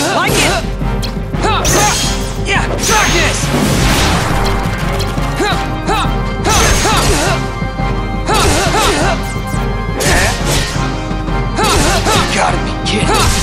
Like it? Yeah, darkness! You gotta be kidding.